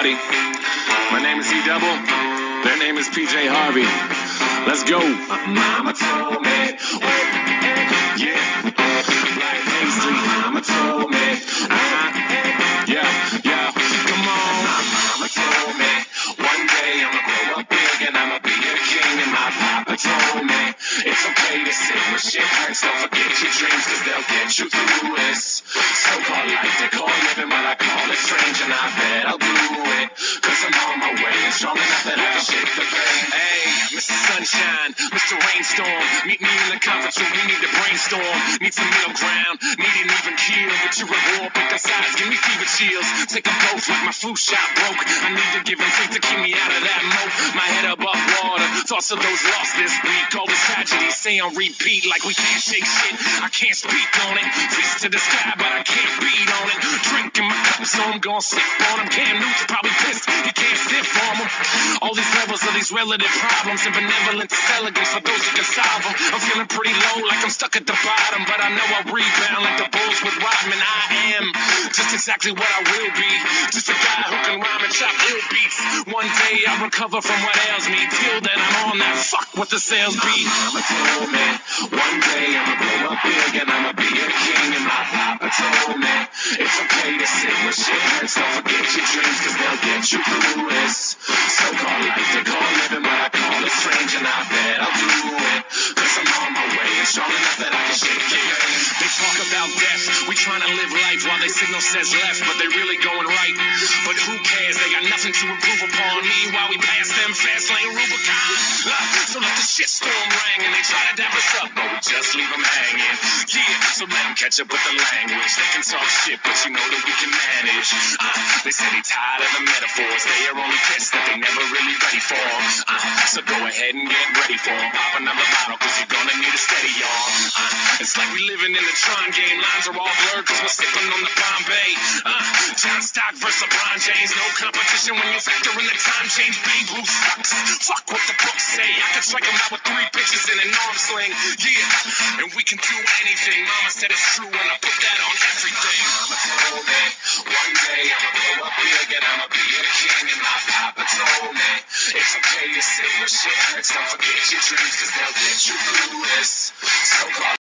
everybody. My name is E Dubble. Their name is PJ Harvey. Let's go. Mama told me. Yeah. Black. Mama told me. Uh-huh. Yeah, yeah. Come on. My Mama told me. One day I'ma grow up big and I'ma be a king. And my papa told me. It's okay to sit when shit hurts. Don't forget your dreams cause they'll get you through this. So-called life they call living, but I call it strange. And I bet I'll Sunshine, Mr. Rainstorm. Meet me in the conference room, we need to brainstorm. Need some middle ground, need an even keel. But you're at war, pick a sides, give me fever chills. Take them both like my flu shot broke. I need to give and take to keep me out of that moat. My head above water, thoughts of those lost this week. All this tragedy, stay on repeat like we can't shake shit. I can't speak on it. Fist to the sky, but I can't so I'm gonna sip on them. Cam Newton's probably pissed, you can't stiff on them. All these levels of these relative problems and benevolent elegance for those who can solve them. I'm feeling pretty low, like I'm stuck at the bottom, but I know I'll rebound like the Bulls with Rodman. I am just exactly what I will be. Just a guy who can rhyme and chop ill beats. One day I'll recover from what ails me. Till then I'm on that fuck what the sales be. Sit shit. Don't forget your dreams cause they'll get you through this. So-called life they call living, but I call it strange and I bet I'll do it. Cause I'm on my way and strong enough that I can shake it. They talk about death, we trying to live life while they signal says left, but they really going right. But who cares? They got nothing to improve upon. Meanwhile, we pass them fast lane Rubicon. So let the shitstorm ring and they try to catch up with the language. They can talk shit, but you know that we can manage. Uh, they say they tired of the metaphors. They are only pissed that they never really ready for 'em. Uh, so go ahead and get ready for 'em. Pop another bottle, cause you're gonna need a steady arm. Uh, it's like we living in the Tron game. Lines are all blurred, cause we're sipping on the Bombay. Uh, John Stock versus LeBron James. No competition when you factor in the time change. Babe Ruth sucks. Fuck what the books say. I can strike him out with three pitches in an arm sling. Yeah, and we can do anything. Mama said it's true, and I put that on everything. Mama told me one day I'ma blow up big and I'ma be a king. And my papa told me it's okay to say your shit. Don't forget your dreams, cause they'll get you through this. So